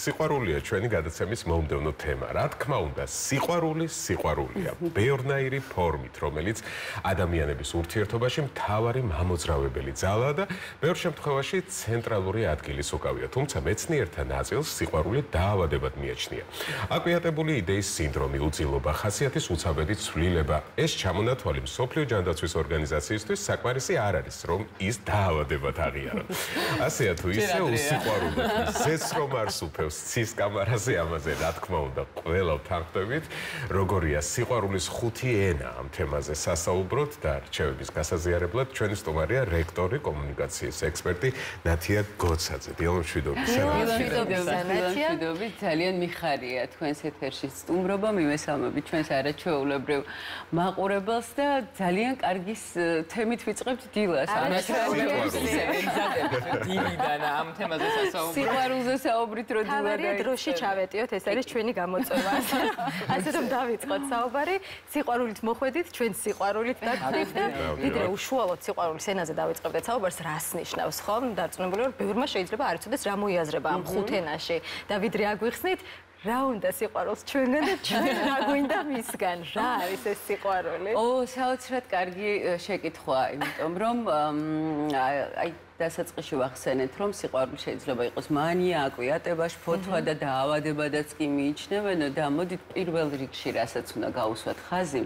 სიყვარულია ჩვენი გადაცემის მომდევნო თემა. რა თქმა უნდა, სიყვარული სიყვარულია. ბეორნაირი ფორმით, რომელიც ადამიანების ურთიერთობაში მთავარი მამოძრავებელი ძალაა და ბევრ შემთხვევაში ცენტრალური ადგილის უკავია. თუმცა მეცნიერთა ნაწილს სიყვარული დაავადებად მიაჩნია. აკვიატებული იდეის სინდრომი, უძილობა, ხასიათის უცაბედი ცვლილება, ეს ჩამონათვალი მსოფლიო ჯანდაცვის ორგანიზაციისთვის საკმარისი არ არის, რომ ის დაავადებად აღიარონ. ასეა თუ ისე უსიყვარულო. ზეც რომ არ სუფევს ცის კამარაზე ამაზე რა თქმა უნდა ყველა თანხდებით როგორია სიყვარულის ხუთი ენა ამ თემაზე სასაუბროთ და რჩევების გასაზიარებლად ჩვენი სტუმარია რექტორი კომუნიკაციის ექსპერტი ნათია გოცაძე. დილომშვიდობი სანათია ძალიან მიხარია თქვენს ეთერში სტუმრობა მიმესალმებით ჩვენს არაჩვეულებრივ მაყურებელს და ძალიან კარგი თემით ვიწყებთ დილას. არაჩვეულებრივ. დილიდან ამ თემაზე სასაუბროთ სიყვარულზე საუბრით რო და დროში ჩავეტიოთ ეს არის ჩვენი გამოწვევა ასე რომ დავიწყოთ საუბარი. სიყვარულით მოხვედით ჩვენ სიყვარულით დაგხვდით და ვიდრე უშუალოდ სიყვარულის ენაზე დავიწყებდეთ. საუბარს რას ნიშნავს ხო დარწმუნებული ვარ ბევრმა შეიძლება არ იცოდეს რა მოიაზრება ამ ხუთ ენაში და ვიდრე აგვიხსნით რა უნდა სიყვარულს ჩვენგან და ჩვენ რა გვინდა მისგან? რა არის ეს სიყვარული? ო, საოცრად კარგი შეკითხვაა, იმიტომ რომ აი დასაწყისში ვახსენეთ, რომ სიყვარული შეიძლება იყოს მანია, აკვიატება, შფოთვა და დაავადებადაც კი მიიჩნევენ და მოდით პირველ რიგში რასაც უნდა გაუსვათ ხაზი.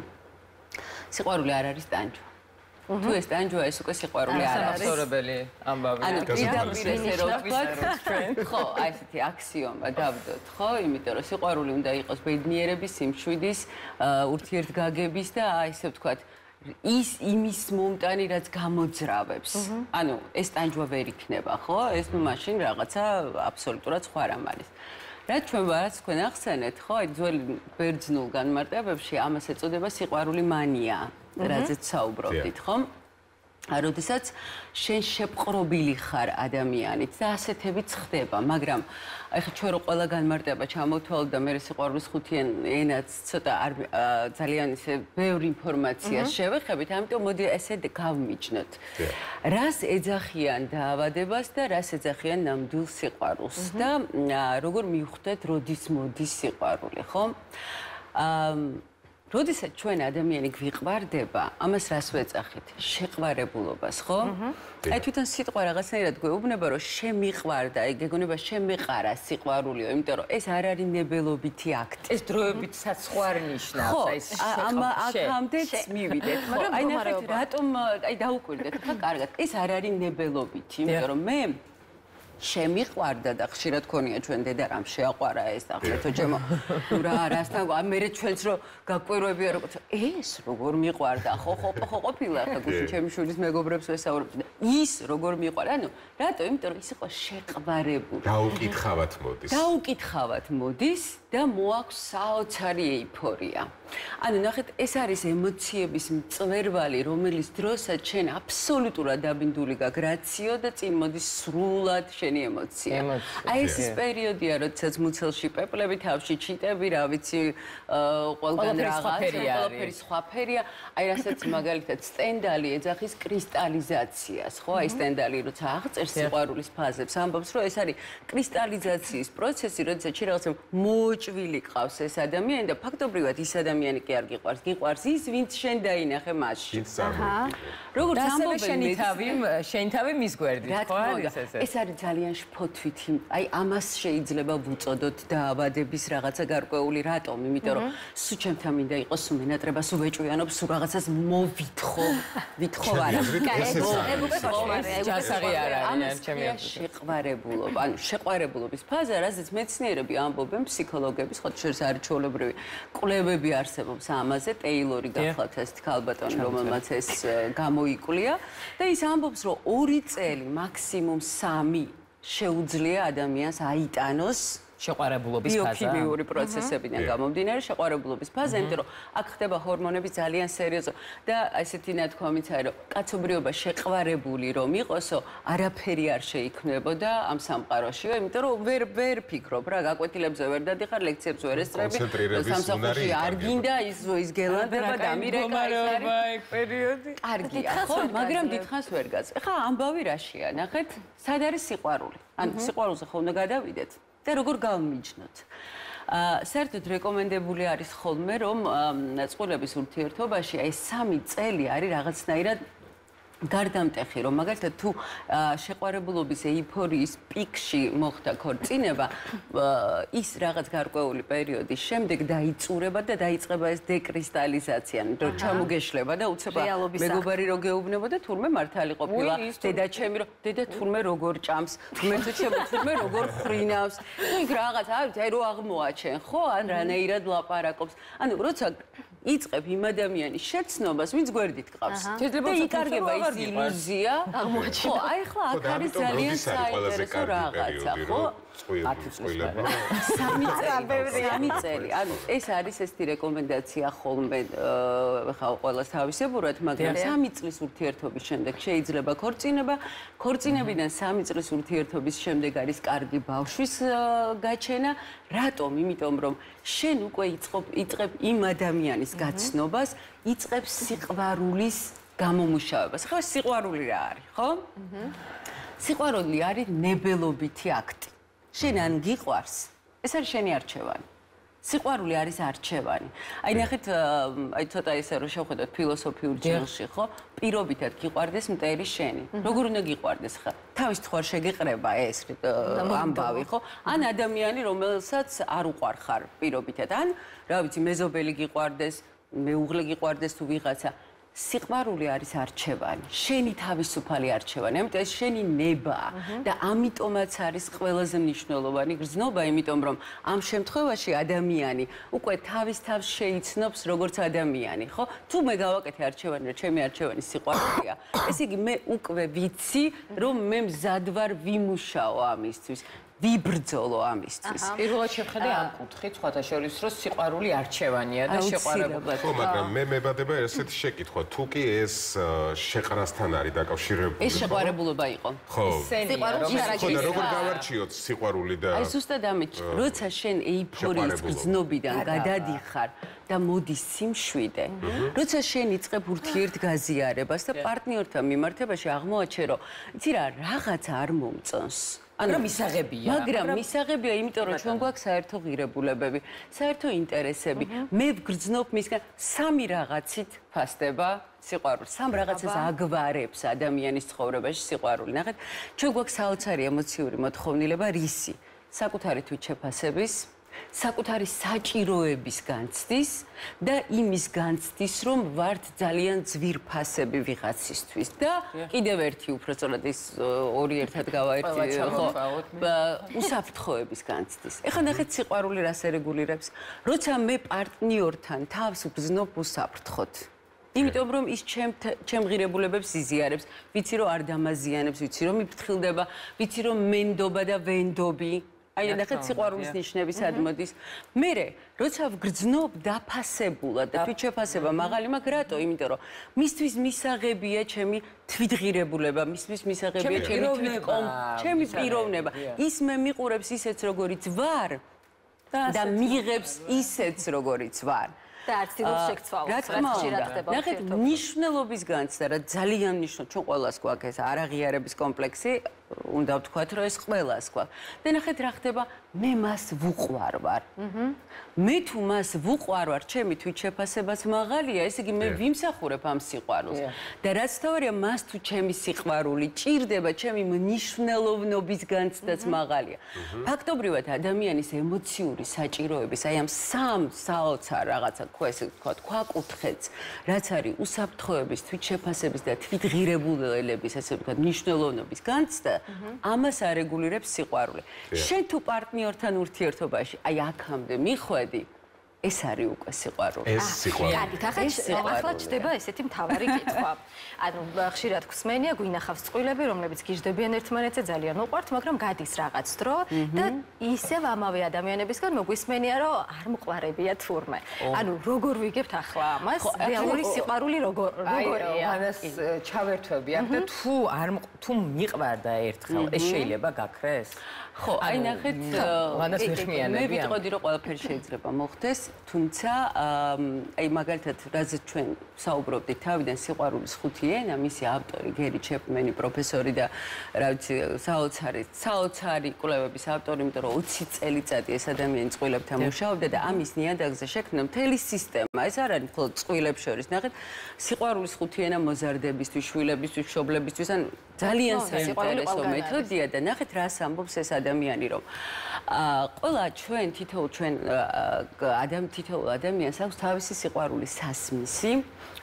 სიყვარული არ არის ტანჯვა. თუ ეს ტანჯვა ეს უკვე სიყვარული არ არის. სამსორებელი ამბავი. ანუ პირდაპირ ესე რომ ვთქვათ, ხო, აი ესეთი აქსიომა დავდოთ, ხო, იმიტომ რომ სიყვარული უნდა იყოს ბედნიერების, სიმშვიდის, ურთიერთგაგების და აი ესე ვთქვათ, ის იმის მომტანი რაც გამოძრავებს. ანუ ეს ტანჯვა ვერ იქნება, ხო? ეს ნუ მაშინ რაღაცა აბსოლუტურად სხვა რამ არის. რა ჩვენ ვარაც თქვენ ახსენეთ, ხო? აი ძველი ბერძნულ განმარტებებში ამას ეწოდება სიყვარული მანია. რაზეც საუბრობდით, ხო? როდესაც შენ შეპყრობილი ხარ ადამიანით და ასეთებიც ხდება, მაგრამ ხა ჩვენ რო ყველა განმარტება ჩამოთვალ და მე სიყვარულის ხუთიან ენაც ცოტა არ ძალიან ისე ბევრი ინფორმაცია შევეხებით, ამიტომ მოდი ესე გავმიჯნოთ. რას ეძახიან დაავადებას და რას ეძახიან ნამდვილ სიყვარულს და როგორ მივხვდეთ როდის მოდის სიყვარული, ხო? აა როდესაც ჩვენ ადამიანი გვიყვარდება, ამას რას ვეწახით? შეყვარებულობას, ხო? აი თვითონ სიტყვა რაღაცნაირად გვეუბნება, რომ შემიყვარდა, აი გეგონება შემიყარა სიყვარულიო, იმიტომ რომ ეს არ არის ნებელობითი აქტი. ეს დროებით საცხვარ ნიშნავს, აი ეს ამ აქამდე მივიდეთ, ხო? აი ნახეთ, რატომ აი დაუკვირდეთ, ხა კარგად. ეს არ არის ნებელობითი, იმიტომ რომ მე შემიყვარდა და ხშირად ქონია ჩვენ დედა რამ შეაყვარა ეს ახლა ჯემო რა რასთან ამ მე ჩვენც რო გაკვირვებია როგორ ეს როგორ მიყვარდა? ხო ხო ხო ყოფილა ხა გუშინ ჩემი შვილის მეგობრებს ვესაუბრებდი და ის როგორ მიყვარა ანუ რატო? იმიტომ რომ ის იყო შეყვარებული დაუკითხავად მოდის. დაუკითხავად მოდის და მოაქვს საოცარი ეიფორია. ანუ ნახეთ ეს არის ემოციების მწვერვალი რომელიც დროსაც შენ აბსოლუტურად დაბინდული გაგრაციო და წინ მოდის სრულად შენი ემოცია. აი ეს პერიოდია, როდესაც მუცელში პეპლები თავში ჩიტები, რა ვიცი, ყველგან რაღაც, ყველაფერი სხვა ფერია. აი რასაც მაგალითად სტენდალი ეძახის კრისტალიზაციას, ხო? აი სტენდალი როცა აღწერს სიყვარულის ფაზებს, ამბობს, რომ ეს არის კრისტალიზაციის პროცესი, როდესაც შე რაღაცა მოჭვილი ყავს ეს ადამიანი და ფაქტობრივად ის ადამიანი კი არ გიყვარს, გიყვარს ის, ვინც შენ დაინახე მასში. აჰა. როგორც ამბობენ შენი თავი, შენი თავი მის გვერდით, ხო? ეს არის ძალიან შფოთვითი. აი ამას შეიძლება ვუწოდოთ დაავადების რაღაცა გარკვეული რატომ? იმიტომ რომ სულ ჩემთან მინდა იყოს სულ მენატრება, სულ ვეჭვიანობ, სულ რაღაცას მოვითხოვ, ვითხოვ არა. ჯასაღი არ არის ჩემი შეყვარებულობა. ანუ შეყვარებულობის ფაზა, რაზეც მეცნიერები ამბობენ, ფსიქოლოგები, ხო შეიძლება საერთაშორისო კვლევები არსებობს ამაზე, ტეილორი გახლავთ ეს თქალბატონი, რომელმაც ეს გამოიკვლია. და ის ამბობს, რომ 2 წელი, მაქსიმუმ 3 შეუძლია ადამიანს აიტანოს შეყვარებულობის ფაზა. ბიოქიმიური პროცესებიდან გამომდინარე შეყვარებულობის ფაზა, იმიტომ რომ აქ ხდება ჰორმონები ძალიან სერიოზო და ესეთი ნათქვამიც არის, რომ კაცობრიობა შეყვარებული რომ იყოსო, არაფერი არ შეიქმნებოდა ამ სამყაროშიო, იმიტომ რომ ვერ ვერ ფიქრობ რა, გაკვეთილებზე ვერ დადიხარ, ლექციებს ვერ ესწრები, სამსახურში არ გინდა ის ის გელანდება და მირეკა ის არის პერიოდი. კარგია, ხო, მაგრამ დიდხანს ვერ გაწ. ეხა ამბავი რაშია? ნახეთ, სად არის სიყვარული? ანუ სიყვარულზე ხო უნდა გადავიდეთ? და როგორ გავმიჯნოთ. აა საერთოდ რეკომენდებული არის ხოლმე რომ წყვილების ურთიერთობაში აი სამი წელი არის რაღაცნაირად გარდამტეხი რომ მაგალითად თუ შეყვარებულობის ეიფორიის პიკში მოხდა ქორწინება ის რაღაც გარკვეული პერიოდის შემდეგ დაიწურება და დაიწყება ეს დეკრისტალიზაცია რომ ჩამოგეშლება და უცებ მეგობარი რო გეუბნებოდა თურმე მართალი ყოფილა დედა ჩემი რომ დედა თურმე როგორ ჭამს? მე თუ ჩემი თურმე როგორ ხრინავს? ну იქ რაღაც არის აი რო აღმოაჩენ ხო? ან რანაირად ლაპარაკობს. ანუ როცა იწებ იმ ადამიანის შეცნობას, ვინც გვერდით ყავს. შეიძლება იკარგება ის ილუზია. ხო, აი ხლა აქ არის ძალიან საინტერესო რაღაცა, ხო? წყვილება. სამი წელი, სამი წელი. ანუ ეს არის ესეთი რეკომენდაცია ხოლმე ხა ყოველას თავისებურად, მაგრამ სამი წლის ურთიერთობის შემდეგ შეიძლება ქორწინება. ქორწინებიდან სამი წლის ურთიერთობის შემდეგ არის კარგი ბავშვის გაჩენა. რატომ? იმიტომ რომ შენ უკვე იწყებ იწყებ იმ ადამიანის გაცნობას, იწყებ სიყვარულის გამომუშავებას. ხო, სიყვარული რა არის, ხო? აჰა. სიყვარული არის ნებელობითი აქტი. შენ ან გიყვარს, ეს არის შენი არჩევანი. სიყვარული არის არჩევანი. აი ნახეთ, აი ცოტა ისე რომ შევხედოთ ფილოსოფიურ ჯერში, ხო? პირობითად გიყვარდეს მტერი შენი. როგორ უნდა გიყვარდეს ხა? თავის თხარ შეგეყრება ეს ამბავი, ხო? ან ადამიანი, რომელსაც არ უყვარხარ პირობითად, ან რა ვიცი, მეზობელი გიყვარდეს, მეუღლე გიყვარდეს თუ ვიღაცა. სიყვარული არის არჩევანი, შენი თავისუფალი არჩევანი, ამიტომ ეს შენი ნებაა და ამიტომაც არის ყველაზე მნიშვნელოვანი გრძნობა, იმიტომ რომ ამ შემთხვევაში ადამიანი უკვე თავის თავს შეიცნობს როგორც ადამიანი, ხო? თუ მე გავაკეთე არჩევანი, რომ ჩემი არჩევანი სიყვარულია, ესე იგი მე უკვე ვიცი, რომ მე მზად ვარ ვიმუშაო ამისთვის. ვიბრძოლო ამისთვის. პირველად შეხედე ამ კუთხით, სხვათა შორის, რომ სიყვარული არჩევანია და შეყვარება. ხო, მაგრამ მე მებადება ესეთი შეკითხვა, თუ კი ეს შეყრასთან არის დაკავშირებული. ეს შეყვარებულობა იყო. ხო. სიყვარული არ არის. როგორ გავარჩიოთ სიყვარული და აი ზუსტად ამით, როცა შენ ეიფორიის გზნობიდან გადადიხარ და მოდის სიმშვიდე, როცა შენ იწყებ ურთიერთგაზიარებას და პარტნიორთან მიმართებაში აღმოაჩენ, რომ იცი რა, რაღაც არ მომწონს. ანუ მისაღებია. მაგრამ მისაღებია, იმიტომ რომ ჩვენ გვაქვს საერთო ღირებულებები, საერთო ინტერესები. მე ვგრძნობ მისგან სამი რაღაცით ფასდება სიყვარული. სამ რაღაცას აგვარებს ადამიანის ცხოვრებაში სიყვარული. ნახეთ, ჩვენ გვაქვს საოცარი ემოციური მოთხოვნილება რისი? საკუთარი თვითშეფასების საკუთარი საჭიროების განცდის და იმის განცდის, რომ ვართ ძალიან ძვირფასები ვიღაცისთვის და კიდევ ერთი უბრალოდ ის ორი ერთად გავაერთი ხო უსაფრთხოების განცდის. ეხლა ნახეთ სიყვარული რას ერეგულირებს? როცა მე პარტნიორთან თავს ვგზნობ უსაფრთხოდ. იმიტომ რომ ის ჩემ ჩემ ღირებულებებს იზიარებს, ვიცი რომ არ დამაზიანებს, ვიცი რომ მიფრთხილდება, ვიცი რომ მენდობა და ვენდობი აი ნახეთ სიყვარულის ნიშნები სად მოდის. მე როცა ვგრძნობ დაფასებულად და თვითშეფასება მაღალი მაგ რატო? იმიტომ რომ მისთვის მისაღებია ჩემი თვითღირებულება, მისთვის მისაღებია ჩემი თვითკომ, ჩემი პიროვნება. ის მე მიყურებს ისეც როგორიც ვარ და მიღებს ისეც როგორიც ვარ. და არც თვითონ შეგცვალოს. რა თქმა უნდა. ნახეთ ნიშნულობის განცდა რა ძალიან ნიშნულ ჩვენ ყოველას გვაქვს ეს არაღიარების კომპლექსი უნდა ვთქვათ, რომ ეს ყველას გვაქვს. და ნახეთ რა ხდება, მე მას ვუყვარ ვარ. აჰა. მე თუ მას ვუყვარ ვარ, ჩემი თვით შეფასებაც მაღალია, ესე იგი მე ვიმსახურებ ამ სიყვარულს. და რაც თავია, მას თუ ჩემი სიყვარული ჭირდება, ჩემი მნიშვნელოვნობის განცდაც მაღალია. ფაქტობრივად ადამიანის ემოციური საჭიროების, აი ამ სამ საოცარ რაღაცა, ხო ესე ვთქვათ, ქვაკუთხედს, რაც არის უსაფრთხოების, თვით შეფასების და თვით ღირებულებების, ესე ვთქვათ, მნიშვნელოვნობის განცდა, ამას არეგულირებს სიყვარული. შენ თუ პარტნიორთან ურთიერთობაში, აი აქამდე მიხვედი, ეს არის უკვე სიყვარული. ეს სიყვარული. კარგი, ახლა ჩდება ესეთი მთავარი კითხვა. ანუ ხშირად ხსმენია, გვინახავს წყვილები, რომლებიც გიждდებიან ერთმანეთზე, ძალიან უყვართ, მაგრამ გადის რაღაც დრო და ისევ ამავე ადამიანებისგან მოგვისმენია, რომ არ მყარებია თურმე. ანუ როგორ ვიგებთ ახლა ამას? რეალური სიყვარული როგორ როგორია? ამას ჩავერთვები აქ და თუ არ თუ მიყვარდა ერთხელ, ეს შეიძლება გაქრეს? ხო, აი ნახეთ, მე ვიტყოდი რომ ყველაფერი შეიძლება მოხდეს. თუმცა აი მაგალითად რაზეც ჩვენ საუბრობდით თავიდან სიყვარულის ხუთი ენა მისი ავტორი გერი ჩეპმენი პროფესორი და რა ვიცი საოცარი საოცარი კვლევების ავტორი იმიტომ რომ 20 წელიწადი ეს ადამიანი წყვილებთან მუშაობდა და ამის ნიადაგზე შექმნა მთელი სისტემა. ეს არ არის მხოლოდ წყვილებს შორის ნახეთ სიყვარულის ხუთი ენა მოზარდებისთვის შვილებისთვის მშობლებისთვის ან ძალიან საინტერესო მეთოდია და ნახეთ რას ამბობს ეს ადამიანი რომ ყველა ჩვენ თითოეულ ჩვენ ადამ თითოეულ ადამიანს აქვს თავისი სიყვარულის სასმისი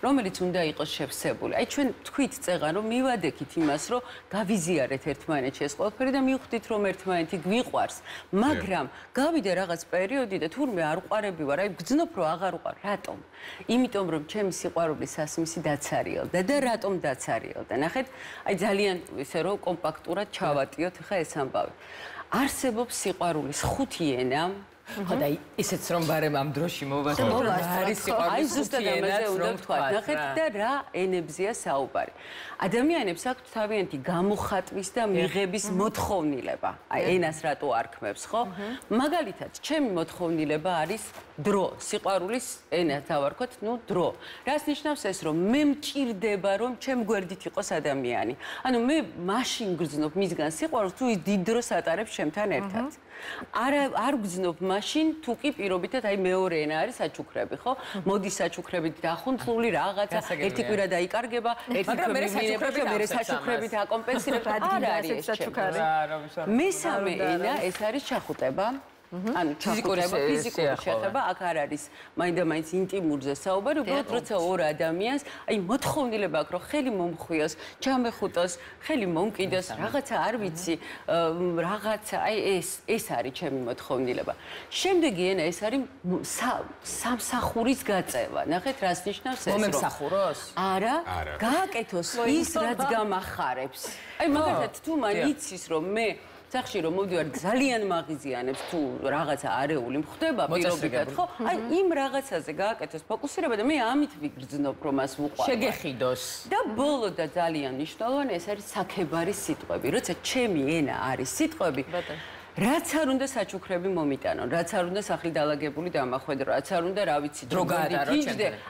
რომელიც უნდა იყოს შევსებული. აი ჩვენ თქვით წეღან რომ მივადექით იმას რომ გავიზიარეთ ერთმანეთში ეს ყველაფერი და მივხვდით რომ ერთმანეთი გვიყვარს, მაგრამ გავიდე რაღაც პერიოდი და თურმე არ უყარები ვარ, აი გძნობ რომ აღარ უყარ, რატომ? იმიტომ რომ ჩემი სიყვარულის სასმისი დაცარიელდა და რატომ დაცარიელდა? ნახეთ, აი ძალიან ისე რომ კომპაქტურად ჩავატიოთ ხა ეს ამბავი. არსებობს სიყვარულის ხუთი ენა, ხო და ისეც რომ ბარემ ამ დროში მოვასწრო არის სიყვარული აი ზუსტად ამაზე უნდა ვთქვა ნახეთ და რა ენებზია საუბარი. ადამიანებს აქვთ თავიანთი გამოხატვის და მიღების მოთხოვნილება. აი ენას რატო არქმევს ხო? მაგალითად ჩემი მოთხოვნილება არის დრო. სიყვარულის ენა დავარქოთ ნუ დრო. რას ნიშნავს ეს რომ მე მჭირდება რომ ჩემ გვერდით იყოს ადამიანი? ანუ მე მაშინ გრძნობ მისგან სიყვარულს თუ ის დიდ დროს ატარებს ჩემთან ერთად არ არ გძნობ მაშინ თუ კი პირობითად აი მეორე ენა არის საჩუქრები ხო მოდი საჩუქრებით დახუნთლული რაღაცა ერთი კვირა დაიკარგება ერთი კვირა საჩუქრებით მე საჩუქრებით აკომპენსირებ არ არის საჩუქარი მესამე ენა ეს არის ჩახუტება ანუ ფიზიკური ფიზიკური შეხება აქ არ არის მაინდა-მაინც ინტიმურზე საუბარი უბრალოდ როცა ორ ადამიანს აი მოთხოვნილება აქვს რომ ხელი მომხვიოს ჩამეხუტოს ხელი მომკიდოს რაღაცა არ ვიცი რაღაცა აი ეს ეს არის ჩემი მოთხოვნილება. შემდეგი ენა ეს არის სამსახურის გაწევა. ნახეთ რას ნიშნავს ეს მომსახუროს არა გააკეთოს ის რაც გამახარებს. აი მაგალითად თუ მან იცის რომ მე სახში რომ მოვდივარ ძალიან მაღიზიანებს თუ რაღაცა არეული მხდება პირობითად ხო? აი იმ რაღაცაზე გააკეთოს ფოკუსირება და მე ამით ვიგრძნობ რომ მას ვუყვარ შეგეხიდოს. და ბოლო და ძალიან მნიშვნელოვანი ეს არის საქებარი სიტყვები როცა ჩემი ენა არის სიტყვები ბატონო რაც არ უნდა საჩუქრები მომიტანონ, რაც არ უნდა სახლი დაალაგებული დამახვედრო, რაც არ უნდა რა ვიცი დრო გაატარო.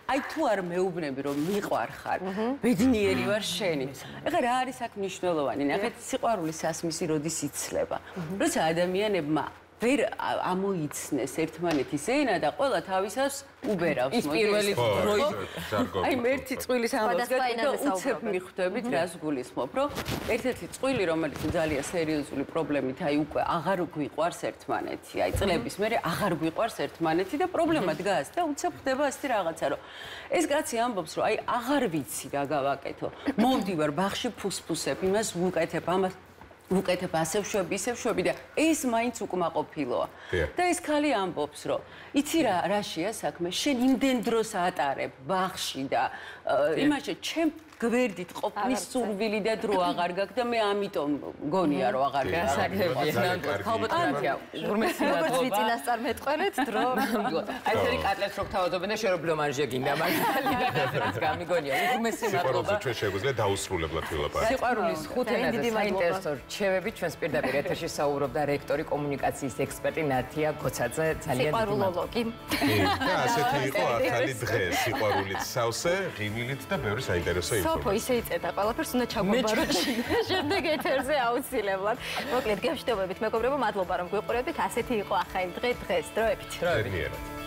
აი თუ არ მეუბნები რომ მიყვარ ხარ, ბედნიერი ვარ შენი. ეხლა რა არის აქ მნიშვნელოვანი? ნახეთ, სიყვარულის სასმისი როდის იცლება. როცა ადამიანებმა ვერ ამოიცნეს ერთმანეთის ენა და ყველა თავისას უბერავს ის პირველი დროი აი ერთი წვილის ამბავს და უცებ მიხვდებით რას გულისხმობ რომ ერთ-ერთი წვილი რომელიც ძალიან სერიოზული პრობლემით აი უკვე აღარ გვიყვარს ერთმანეთი. აი წლების მერე აღარ გვიყვარს ერთმანეთი და პრობლემა დგას და უცებ ხდება ასეთი რაღაცა რომ ეს კაცი ამბობს რომ აი აღარ ვიცი რა გავაკეთო მომდივარ ბახში ფუსფუსებ იმას ვუკეთებ ამას უკეთებ ასე ვშვები, ისე ვშვები და ეს მაინც უკმაყოფილოა. და ეს ხალი ამბობს, რომ იცი რა, რაშია საქმე? შენ იმდენ დროს ატარებ ბახში და იმაში ჩემ გვერდით ყოფნის სურვილი და დრო აღარ გაქვს და მე ამიტომ გონია რომ აღარ გასაგებია. ალბათ მათია. ურმესი მადლობა. როგორც ვიცინასწარ მეტყველეთ დრო. აი ეს არის კატლეტს რო თავადობენ და შენ რო ბლომანჟე გინდა მაგალითად გამიგონია. ურმესი მადლობა. ჩვენ შეგვიძლია დაუსრულებლად ვილაპარაკოთ. სიყვარულის ხუთენაზე საინტერესო რჩევები ჩვენს პირდაპირ ეთერში საუბრობდა რექტორი კომუნიკაციის ექსპერტი ნათია გოცაძე ძალიან სიყვარულოლოგი. და ასეთი იყო ახალი დღე სიყვარულით სავსე, ღიმილით და ბევრი საინტერესო იყო. სოფო ისე იწედა ყველაფერს უნდა ჩაგვაბარო შემდეგ ეთერზე აუცილებლად. მოკლედ გემშვიდობებით. მეგობრებო მადლობა რომ გვიყურებთ ასეთი იყო ახალი დღე დღეს დროებით. დროებით